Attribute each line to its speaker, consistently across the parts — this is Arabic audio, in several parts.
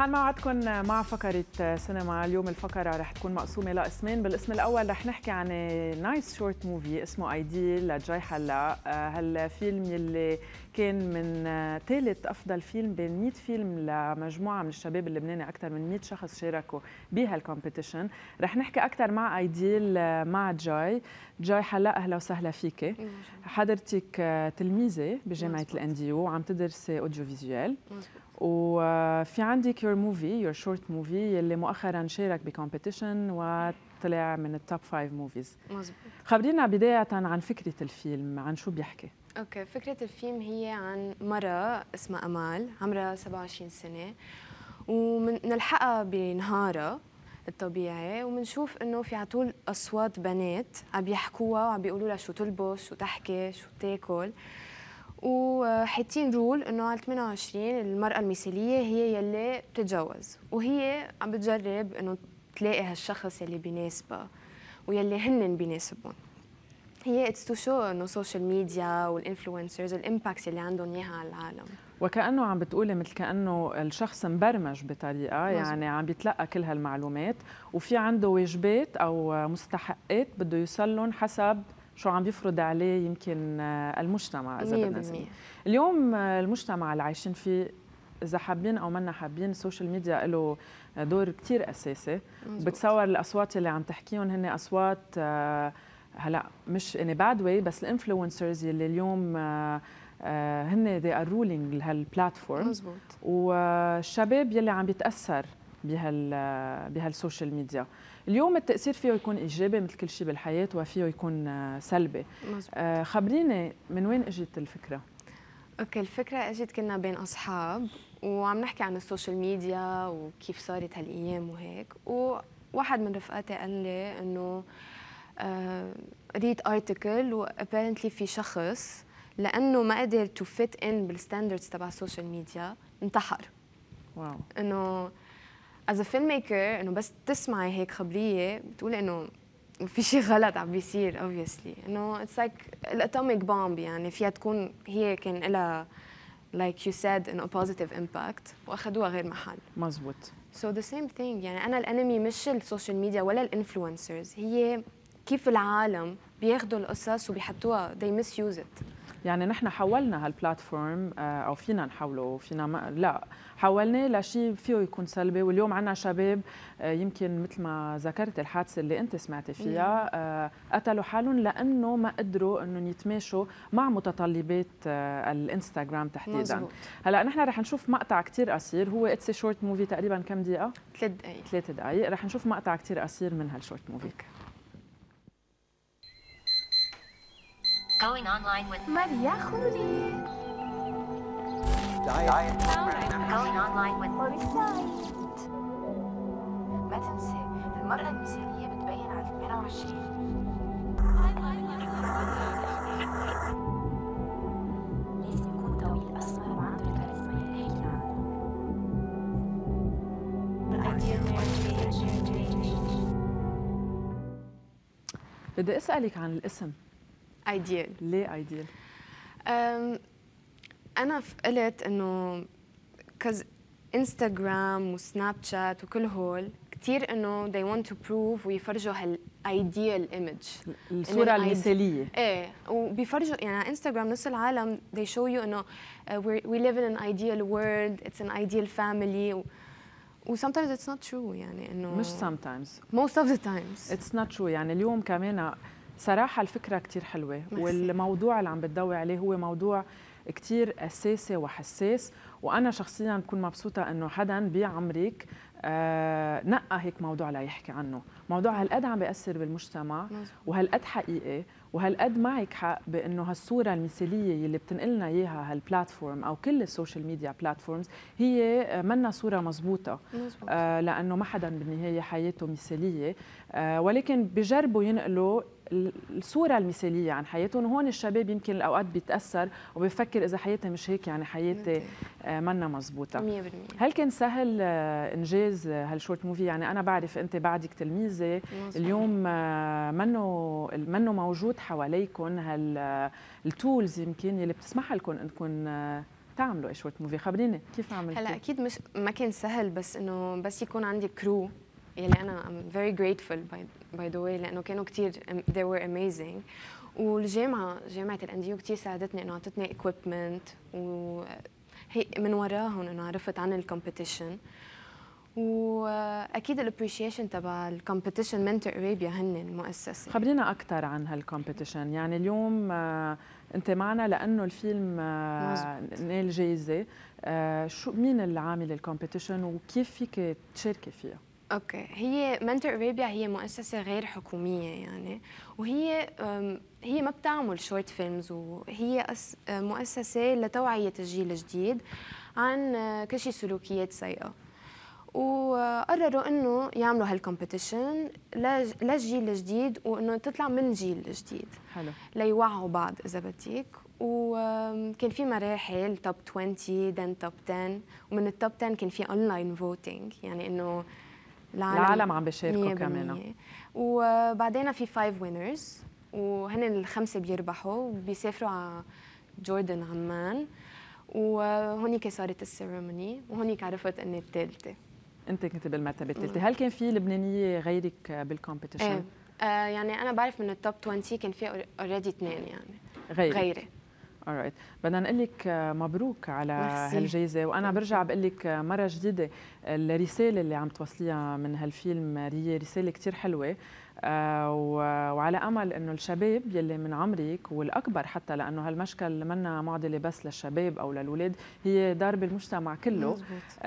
Speaker 1: حان موعدكم مع فقرة سينما. اليوم الفقرة رح تكون مقسومة لقسمين. بالقسم الأول رح نحكي عن nice short movie اسمه ايديل لجاي حلا. هالفيلم يلي كان من ثالث أفضل فيلم بين 100 فيلم لمجموعة من الشباب اللبناني أكثر من 100 شخص شاركوا بهال competition رح نحكي أكثر مع ايديل مع جاي جاي حلا أهلا وسهلا فيك حضرتك تلميذة بجامعة ال NDU وعم تدرسي audio visual وفي عندك your movie your short movie يلي مؤخرا شارك ب competition وطلع من ال top five movies
Speaker 2: مزبوط
Speaker 1: خبرينا بداية عن فكرة الفيلم عن شو بيحكي؟
Speaker 2: okay فكرة الفيلم هي عن مرة اسمها أمال عمرها 27 سنة ومنلحقها بنهارها الطبيعي وبنشوف إنه في على طول أصوات بنات عم يحكوها وعم بيقولوا لها شو تلبس شو تحكي شو تاكل. وحاطين rule إنه على 28 المرأة المثالية هي يلي بتتجوز وهي عم بتجرب إنه تلاقي هالشخص يلي بيناسبها ويلي هن بيناسبهم. هي it's to show إنه ال social media وال influencers ال impact اللي عندهم إياها على العالم
Speaker 1: وكأنه عم بتقولي مثل كأنه الشخص مبرمج بطريقة
Speaker 2: مزبوط.
Speaker 1: يعني عم بيتلقى كل هالمعلومات وفي عنده واجبات أو مستحقات بده يوصلهم حسب شو عم بيفرض عليه يمكن المجتمع إذا بدنا
Speaker 2: 100%
Speaker 1: نسميه اليوم المجتمع اللي عايشين فيه إذا حابين أو منا حابين ال social media له دور كثير
Speaker 2: أساسي.
Speaker 1: بتصور الأصوات اللي عم تحكيهم هن أصوات آه، هلا مش in a bad way بس ال influencers اللي اليوم آه، آه، هن they are ruling هال platform
Speaker 2: مزبوط
Speaker 1: والشباب يلي عم بيتأثر بهال بهال social media اليوم التأثير فيه يكون إيجابي مثل كل شيء بالحياة وفيه يكون آه، سلبي.
Speaker 2: مزبوط
Speaker 1: آه، خبريني من وين إجت الفكرة؟
Speaker 2: okay الفكرة إجت كنا بين أصحاب وعم نحكي عن ال social media وكيف صارت هالأيام وهيك. وواحد من رفقاتي قال لي إنه read article و apparently في شخص لأنه ما قدر to fit in بال standards تبع ال social media انتحر.
Speaker 1: wow.
Speaker 2: إنه as film maker إنه بس تسمعي هيك خبرية بتقولي إنه في شيء غلط عم بيصير obviously. إنه it's like ال atomic bomb يعني فيها تكون هي كان لها like you said إنه positive impact واخذوها غير محل.
Speaker 1: مزبوط.
Speaker 2: So the same thing يعني أنا ال enemy مش ال social media ولا ال influencers هي كيف العالم بياخذوا القصص وبيحطوها؟ They misuse it.
Speaker 1: يعني نحن حولنا هال platform آه، أو فينا نحوله فينا ما لا حولناه لشيء فيه يكون سلبي واليوم عنا شباب آه، يمكن مثل ما ذكرت الحادثة اللي أنت سمعتي فيها آه، قتلوا حالهم لأنه ما قدروا إنهم يتماشوا مع متطلبات الإنستغرام تحديدا.
Speaker 2: مزبوط
Speaker 1: هلأ نحن رح نشوف مقطع كتير قصير هو it's short movie تقريبا كم دقيقة؟
Speaker 2: ثلاث دقائق
Speaker 1: ثلاث دقائق رح نشوف مقطع كتير قصير من هال short movie
Speaker 3: Going online with
Speaker 4: ماريا خلودي
Speaker 3: going online with
Speaker 4: وريسايت ما تنسى المرأة المثالية بتبين على 28 لازم يكون وعنده الكاريزما اللي حكينا عنها
Speaker 1: بدي أسألك عن الاسم.
Speaker 2: Ideal.
Speaker 1: ليه
Speaker 2: ideal أنا قلت إنه 'cause انستغرام وسناب شات وكل هول كثير إنه they want to prove ويفرجوا هال ideal
Speaker 1: image
Speaker 2: الصورة
Speaker 1: المثالية.
Speaker 2: إيه وبيفرجوا يعني على انستغرام نص العالم they show you إنه uh, we live in an ideal world it's an ideal family و, و sometimes it's not true يعني إنه
Speaker 1: مش sometimes.
Speaker 2: most of the times.
Speaker 1: it's not true يعني اليوم كمان صراحة الفكرة كتير
Speaker 2: ميرسي.
Speaker 1: والموضوع اللي عم بتضوي عليه هو موضوع كتير أساسي وحساس وأنا شخصيا بكون مبسوطة إنه حدا بعمرك آه نقى هيك موضوع ليحكي عنه موضوع هالقد عم بيأثر بالمجتمع. وهالقد حقيقي وهالقد معك حق بإنه هالصورة المثالية اللي بتنقلنا إياها هال platform أو كل ال social media platforms هي منا صورة مزبوطة
Speaker 2: مزبوط.
Speaker 1: آه، لأنه ما حدا بالنهاية حياته مثالية آه، ولكن بجربوا ينقلوا الصورة المثالية عن حياتهم. وهون الشباب يمكن الأوقات بيتأثر وبيفكر إذا حياتي مش هيك يعني حياتي آه، منا مزبوطة.
Speaker 2: 100%
Speaker 1: هل كان سهل آه، إنجاز آه، هالشورت موفي؟ يعني أنا بعرف أنت بعدك
Speaker 2: تلميذة.
Speaker 1: اليوم منه منه موجود حواليكم هال ال tools يمكن اللي بتسمح لكم انكم تعملوا short movie خبريني كيف عملتوا
Speaker 2: هلا أكيد مش ما كان سهل بس إنه بس يكون عندي crew يلي أنا I'm very grateful by, by the way لأنه كانوا كثير they were amazing. والجامعة جامعة ال NDU كثير ساعدتني إنه أعطتني equipment وهي من وراهم إنه عرفت عن ال competition وأكيد ال appreciation تبع ال competition منتور أرابيا هن المؤسسة.
Speaker 1: خبرينا أكثر عن هال competition يعني اليوم آه، أنت معنا لأنه الفيلم آه،. نال جائزه آه، شو مين اللي عامل ال competition وكيف فيك تشاركي فيها؟
Speaker 2: okay. هي منتور أرابيا هي مؤسسة غير حكومية يعني وهي هي ما بتعمل short films وهي مؤسسة لتوعية الجيل الجديد عن أه، كل شيء سلوكيات سيئة. وقرروا إنه يعملوا هال competition لج- للجيل الجديد وإنه تطلع من جيل جديد
Speaker 1: حلو.
Speaker 2: ليوعوا بعض إذا بدك. وكان في مراحل top 20 then top 10 ومن ال top 10 كان في online voting يعني إنه
Speaker 1: العالم عم بيشاركوا
Speaker 2: 100%
Speaker 1: كمان.
Speaker 2: وبعدين في five winners وهن الخمسة بيربحوا وبيسافروا على Jordan عمان. وهونيك صارت ال ceremony وهونيك عرفت إني الثالثه
Speaker 1: أنت كنت بالمرتبة الثالثه هل كان في لبنانية غيرك بال
Speaker 2: competition إيه. آه يعني أنا بعرف من ال top 20 كان في already اثنين يعني.
Speaker 1: غيرك.
Speaker 2: غيري.
Speaker 1: Alright بدنا نقول لك آه، مبروك على. هالجائزه وأنا برجع بقول لك آه، مرة جديدة. الرسالة اللي عم توصليها من هالفيلم هي رسالة كثير حلوة. آه، وعلى أمل إنه الشباب يلي من عمرك والأكبر حتى لأنه هالمشكل منا معضلة بس للشباب أو للاولاد هي دار بالمجتمع كله.
Speaker 2: مزبوط.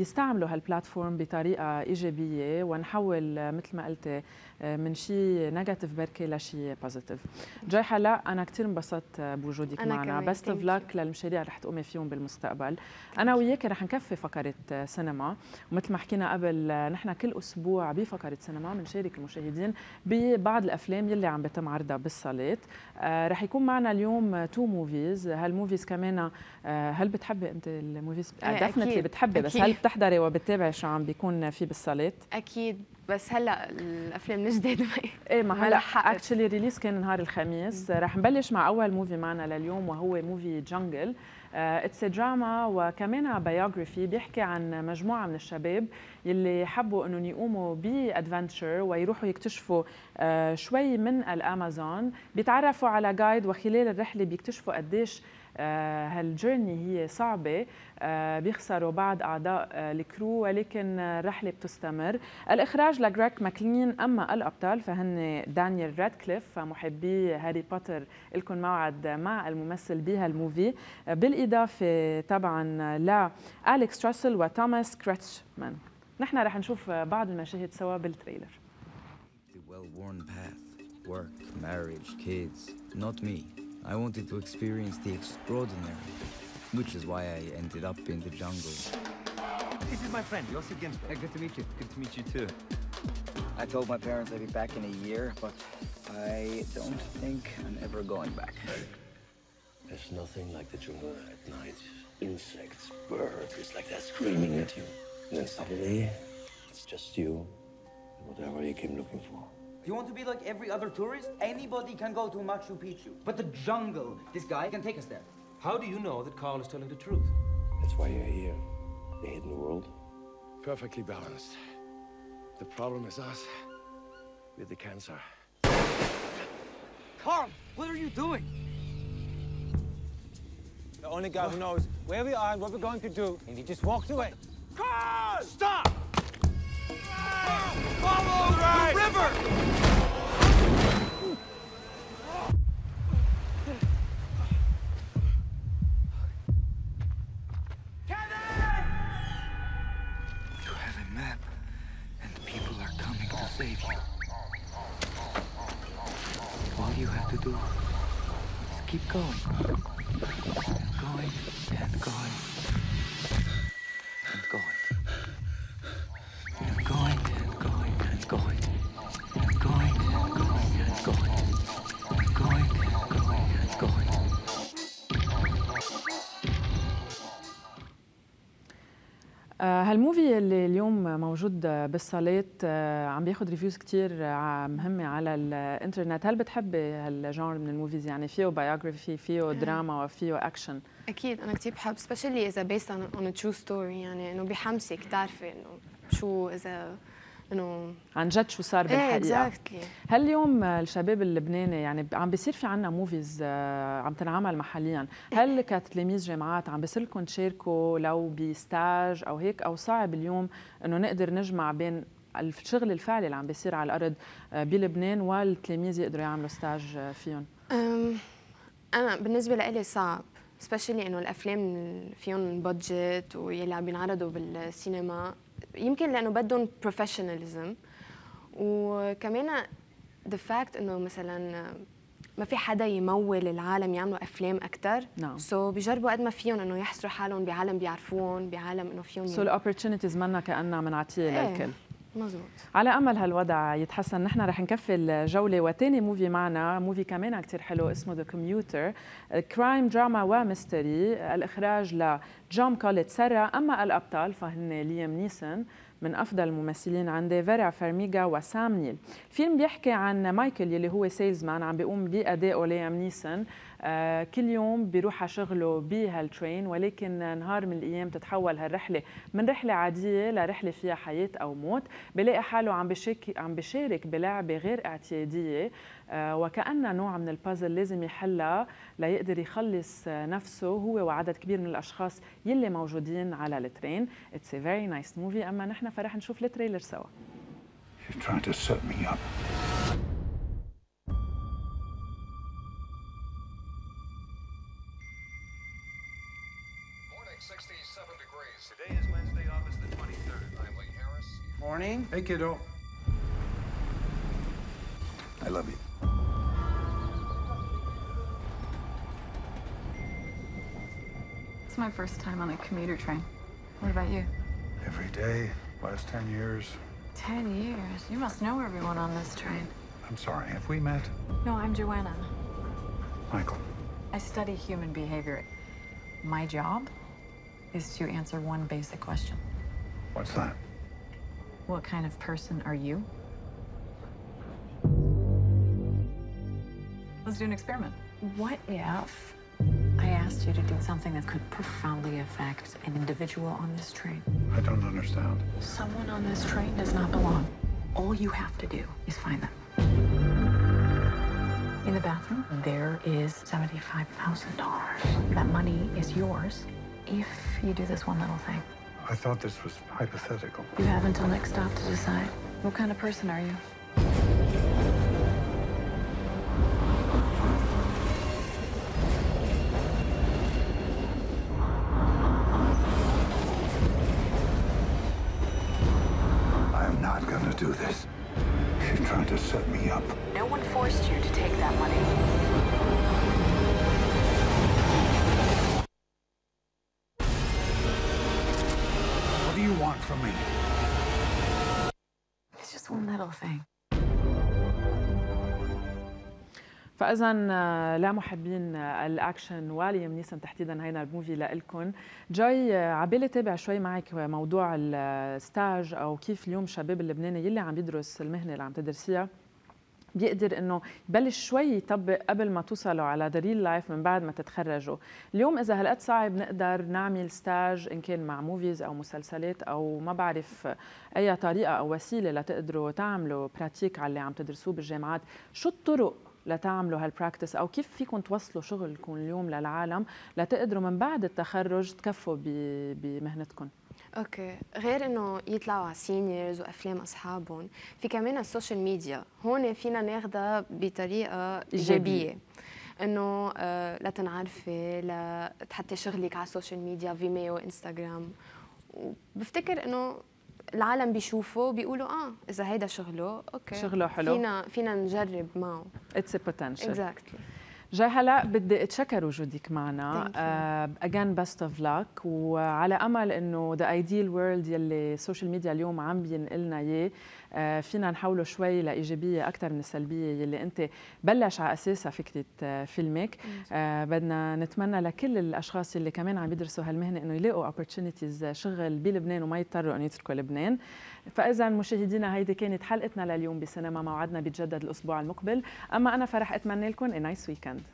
Speaker 1: يستعملوا هال platform بطريقة إيجابية ونحول مثل ما قلتي من شيء negative بركي لشيء positive جاي هلأ أنا كثير انبسطت آه، بوجودك
Speaker 2: أنا
Speaker 1: معنا.
Speaker 2: thank
Speaker 1: لك للمشاريع اللي رح تقومي فيهم بالمستقبل. أنا وياك رح نكفي فقرة آه، سينما. ومثل ما حكينا قبل آه، نحن كل أسبوع بفقرة سينما بنشارك المشاهدين ببعض الأفلام يلي عم بتم عرضها بالصالات. آه، رح يكون معنا اليوم two movies هال movies كمان آه، هل بتحبي أنت ال movies؟
Speaker 2: إيه،
Speaker 1: definitely
Speaker 2: أكيد،
Speaker 1: بتحبي بس. هل بتحضري وبتتابعي شو عم بيكون في بالصالات؟
Speaker 2: أكيد. بس هلأ الأفلام الجديده ما
Speaker 1: إيه ما
Speaker 2: هلأ.
Speaker 1: actually release كان نهار الخميس. رح نبلش مع أول movie معنا لليوم وهو movie Jungle it's drama وكمان biography بيحكي عن مجموعة من الشباب يلي حبوا إنهم يقوموا ب adventure ويروحوا يكتشفوا آه، شوي من الأمازون. بيتعرفوا على guide وخلال الرحلة بيكتشفوا قديش هال journey هي صعبة آه، بيخسروا بعض أعضاء آه، ال crew ولكن آه، الرحلة بتستمر الإخراج لجريك ماكلين أما الأبطال فهن دانيال رادكليف محبي هاري بوتر لكم موعد مع الممثل بهال movie آه، بالإضافة طبعا لأليكس تراسل وتوماس كريتشمان نحن رح نشوف آه، بعض المشاهد سوا بالتريلر
Speaker 5: well-worn path. Work, marriage, kids. Not me. I wanted to experience the extraordinary, which is why I ended up in the jungle.
Speaker 6: This is my friend, Yossi Ginsberg. good to meet you. Good to meet you too.
Speaker 5: I told my parents I'd be back in a year, but I don't think I'm ever going back.
Speaker 7: There's nothing like the jungle at night. Insects, birds, it's like they're screaming at you. And then suddenly, it's just you and whatever you came looking for.
Speaker 8: Do you want to be like every other tourist? Anybody can go to Machu Picchu. But the jungle, this guy can take us there.
Speaker 9: How do you know that Carl is telling the truth?
Speaker 7: That's why you're here. The hidden world. Perfectly balanced. The problem is us with the cancer.
Speaker 8: Carl, what are you doing?
Speaker 10: The only guy who knows where we are and what we're going to do, and he just walked away. Carl! Stop!
Speaker 8: Follow the river!
Speaker 5: You have a map, and people are coming to save you. All you have to do is keep going. And going, and going.
Speaker 1: هالموفي اللي اليوم موجود بالصالات آه، عم بياخذ ريفيوز كثير مهمة على الانترنت. هل بتحبي هال genre من ال movies؟ يعني فيه biography فيه دراما وفيه اكشن
Speaker 2: أكيد أنا كثير بحب especially إذا based on true story يعني إنه بحمسك تعرفي إنه شو إذا إنه
Speaker 1: عن جد شو صار بالحقيقة
Speaker 2: إيه exactly.
Speaker 1: هل اليوم الشباب اللبناني يعني عم بيصير في عنا movies آه، عم تنعمل محليا؟ هل كتلاميذ جامعات عم بيصير لكم تشاركوا لو ب stage أو هيك؟ أو صعب اليوم إنه نقدر نجمع بين الشغل الفعلي اللي عم بيصير على الأرض آه، بلبنان والتلاميذ يقدروا يعملوا stage آه، فيهم؟
Speaker 2: أنا بالنسبة لي صعب especially إنه الأفلام فيهم budget ويلي عم بينعرضوا بالسينما. يمكن لأنه بدهم professionalism وكمان the fact إنه مثلا ما في حدا يمول العالم يعملوا أفلام أكثر
Speaker 1: نعم.
Speaker 2: so so بيجربوا قد ما فيهم إنه يحصروا حالهم بعالم بيعرفوهم بعالم إنه فيهم
Speaker 1: so ال opportunities منا كانها منعطيه
Speaker 2: إيه.
Speaker 1: للكل.
Speaker 2: مزبوط
Speaker 1: على أمل هالوضع يتحسن نحن رح نكفي الجوله وتاني movie معنا movie كمان كثير حلو اسمه The Commuter crime drama و mystery الإخراج لجون كوليت سرا أما الأبطال فهن ليام نيسون من أفضل الممثلين عندي فيرا فارميغا وسام نيل الفيلم بيحكي عن مايكل يلي هو salesman عم بيقوم بادائه ليام نيسون كل يوم بيروح على شغله بهال train ولكن نهار من الأيام تتحول هالرحلة. من رحلة عادية لرحلة فيها حياة أو موت بلاقي حاله عم بشارك عم بشارك بلعبة غير اعتيادية آه وكانها نوع من البازل لازم يحلها ليقدر يخلص نفسه هو وعدد كبير من الأشخاص يلي موجودين على ال train it's very nice movie أما نحن فرح نشوف ال trailer سوا.
Speaker 11: You're trying to set me up.
Speaker 12: 67 degrees. Today is Wednesday, August the 23rd. I'm Lee Harris.
Speaker 11: Morning. Hey, kiddo. I love you.
Speaker 13: It's my first time on a commuter train. What about you?
Speaker 11: Every day, last 10 years.
Speaker 13: Ten years. You must know everyone on this train.
Speaker 11: I'm sorry, have we met?
Speaker 13: No, I'm Joanna.
Speaker 11: Michael.
Speaker 13: I study human behavior. My job is to answer one basic question.
Speaker 11: What's that?
Speaker 13: What kind of person are you? Let's do an experiment. What if I asked you to do something that could profoundly affect an individual on this train?
Speaker 11: I don't understand.
Speaker 13: Someone on this train does not belong. All you have to do is find them. In the bathroom, there is $75,000. That money is yours if you do this one little thing.
Speaker 11: I thought this was hypothetical.
Speaker 13: You have until next stop to decide. What kind of person are you? Just one little thing.
Speaker 1: فاذا لمحبين الأكشن وليام نيسون تحديدا هيدا ال movie لإلكم جاي عبالي تابع شوي معك موضوع ال stage أو كيف اليوم الشباب اللبناني يلي عم يدرس المهنة اللي عم تدرسيها بيقدر إنه يبلش شوي يطبق قبل ما توصلوا على the real life من بعد ما تتخرجوا، اليوم إذا هالقد صعب نقدر نعمل stage إن كان مع movies أو مسلسلات أو ما بعرف أي طريقة أو وسيلة لتقدروا تعملوا pratique على اللي عم تدرسوه بالجامعات، شو الطرق لتعملوا هال practice أو كيف فيكم توصلوا شغلكم اليوم للعالم لتقدروا من بعد التخرج تكفوا بمهنتكم؟
Speaker 2: okay. غير إنه يطلعوا على seniors وأفلام أصحابهم في كمان ال social media هون فينا ناخذها بطريقة إيجابية. إنه آه لتنعرفي لتحطي شغلك على ال social media Vimeo Instagram وبفتكر إنه العالم بيشوفوا بيقولوا آه إذا هيدا شغله okay.
Speaker 1: شغله حلو.
Speaker 2: فينا فينا نجرب معه.
Speaker 1: it's potential
Speaker 2: exactly
Speaker 1: جاي هلأ بدي اتشكر وجودك معنا. again best of luck وعلى أمل إنه the ideal world يلي ال social media اليوم عم بينقلنا إياه آه، فينا نحوله شوي لإيجابية أكثر من السلبية يلي أنت بلش على أساسها فكرة آه، فيلمك. آه، بدنا نتمنى لكل الأشخاص اللي كمان عم يدرسوا هالمهنة إنه يلاقوا opportunities شغل بلبنان وما يضطروا ان يتركوا لبنان. فإذا مشاهدينا هيدي كانت حلقتنا لليوم بسينما موعدنا بيتجدد الأسبوع المقبل. أما أنا فرح أتمنى لكم a nice weekend.